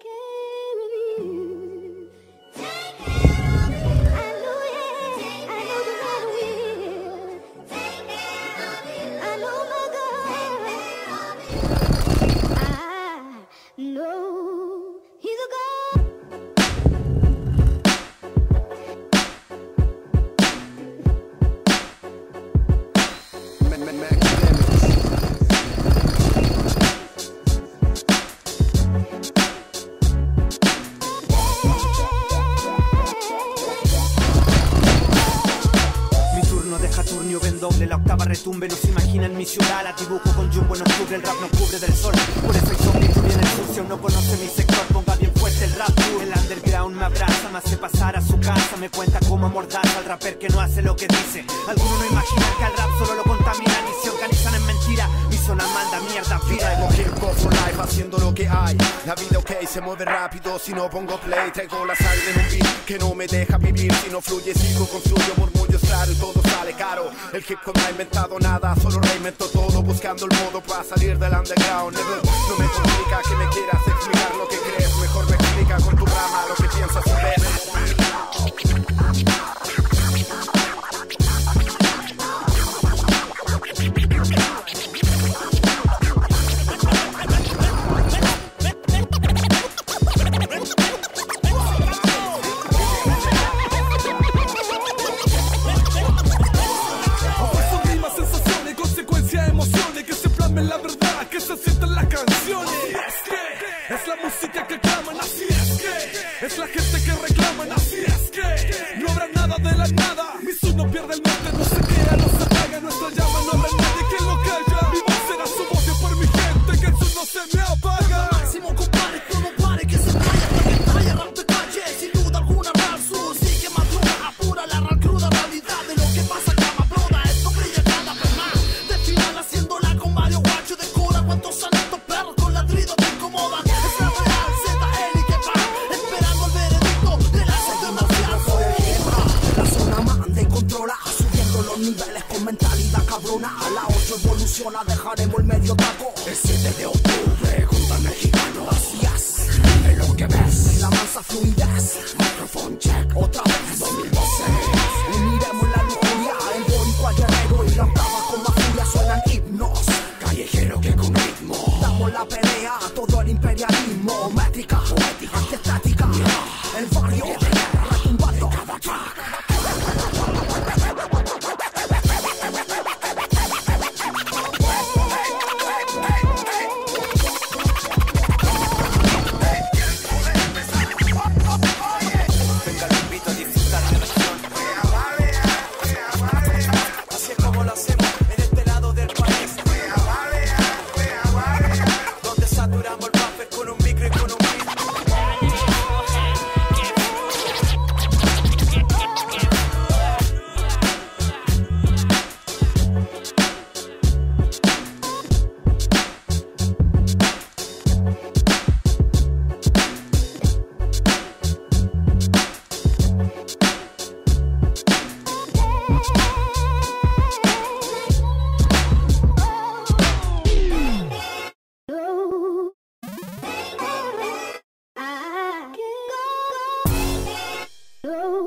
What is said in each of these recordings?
que la octava retumbe No se imaginan mi ciudad, la dibujo con jumbo No cubre el rap, no cubre del sol. Por eso en el sucio No conoce mi sector, ponga bien fuerte el rap El underground me abraza, me hace pasar a su casa Me cuenta cómo amordaza al rapper que no hace lo que dice. Algunos no imaginan que al rap solo lo contaminan Y se organizan en mentira Mi zona manda mierda, vida Traigo hip hop for life, haciendo lo que hay. La vida ok, se mueve rápido si no pongo play Traigo la sangre en un beat que no me deja vivir. Si no fluye sigo construyo todo El hip hop no ha inventado nada, solo reinventó todo Buscando el modo para salir del underground. No me la verdad, que se sientan las canciones. Es que es la música que claman, así es que Es la gente que reclaman, así es que No habrá nada de la nada. Mi sur pierde el norte, no se crea, no se apaga Nuestra llama 8 evoluciona, dejaremos el medio taco. El 7 de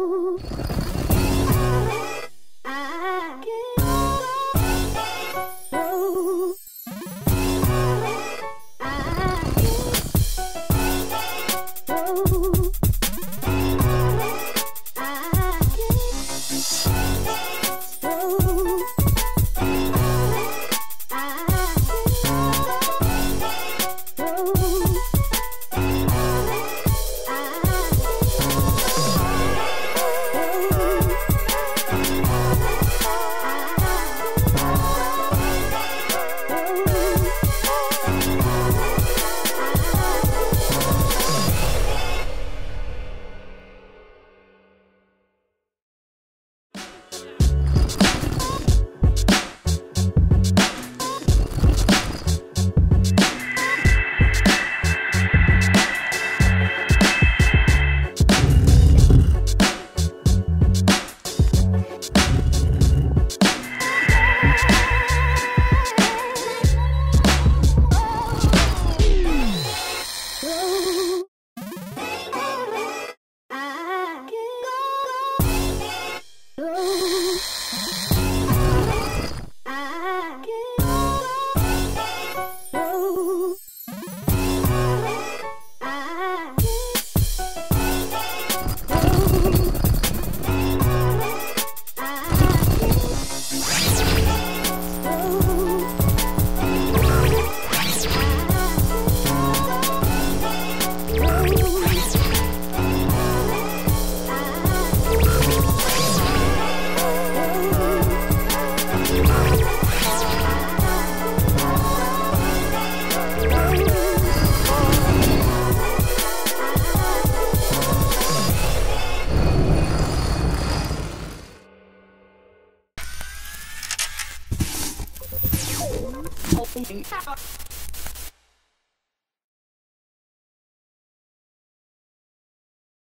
Oh.